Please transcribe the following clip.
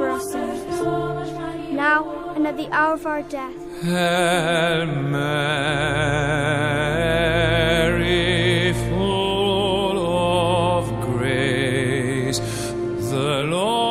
for us sinners, now and at the hour of our death. Hail Mary, full of grace, the Lord.